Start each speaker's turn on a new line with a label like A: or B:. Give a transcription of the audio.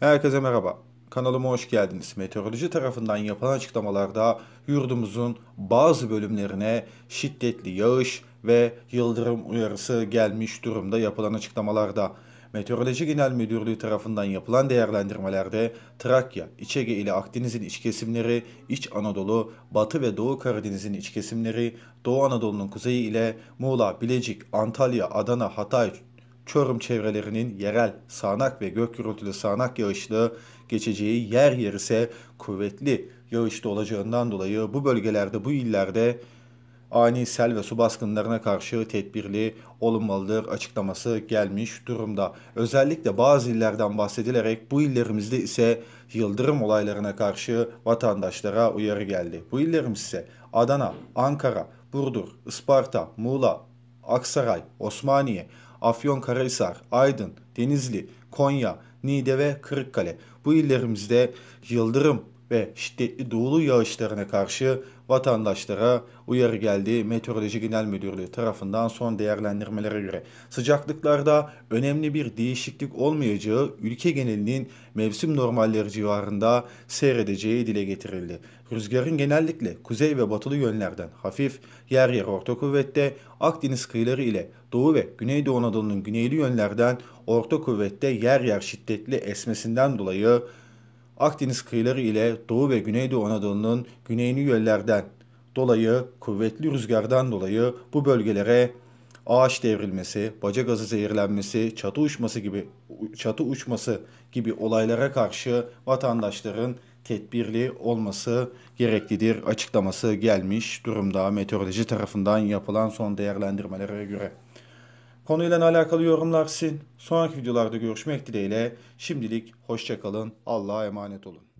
A: Herkese merhaba. Kanalıma hoş geldiniz. Meteoroloji tarafından yapılan açıklamalarda yurdumuzun bazı bölümlerine şiddetli yağış ve yıldırım uyarısı gelmiş durumda yapılan açıklamalarda. Meteoroloji Genel Müdürlüğü tarafından yapılan değerlendirmelerde Trakya, İç Ege ile Akdeniz'in iç kesimleri, İç Anadolu, Batı ve Doğu Karadeniz'in iç kesimleri, Doğu Anadolu'nun kuzeyi ile Muğla, Bilecik, Antalya, Adana, Hatay, Çorum çevrelerinin yerel sağanak ve gök gürültülü sağanak yağışlı geçeceği yer yer ise kuvvetli yağışlı olacağından dolayı bu bölgelerde bu illerde ani sel ve su baskınlarına karşı tedbirli olunmalıdır açıklaması gelmiş durumda. Özellikle bazı illerden bahsedilerek bu illerimizde ise yıldırım olaylarına karşı vatandaşlara uyarı geldi. Bu illerimiz ise Adana, Ankara, Burdur, Isparta, Muğla, Aksaray, Osmaniye, Afyonkarahisar, Aydın, Denizli, Konya, Niğde ve Kırıkkale. Bu illerimizde yıldırım ve şiddetli doğulu yağışlarına karşı vatandaşlara uyarı geldi. Meteoroloji Genel Müdürlüğü tarafından son değerlendirmelere göre sıcaklıklarda önemli bir değişiklik olmayacağı ülke genelinin mevsim normalleri civarında seyredeceği dile getirildi. Rüzgarın genellikle kuzey ve batılı yönlerden hafif, yer yer orta kuvvette, Akdeniz kıyıları ile Doğu ve Güneydoğu Anadolu'nun güneyli yönlerden orta kuvvette yer yer şiddetli esmesinden dolayı Akdeniz kıyıları ile Doğu ve Güneydoğu Anadolu'nun güneyli yönlerden dolayı kuvvetli rüzgardan dolayı bu bölgelere ağaç devrilmesi, baca gazı zehirlenmesi, çatı uçması gibi çatı uçması gibi olaylara karşı vatandaşların tedbirli olması gereklidir açıklaması gelmiş durumda meteoroloji tarafından yapılan son değerlendirmelere göre. Konuyla alakalı yorumlar sizin. Sonraki videolarda görüşmek dileğiyle. Şimdilik hoşçakalın. Allah'a emanet olun.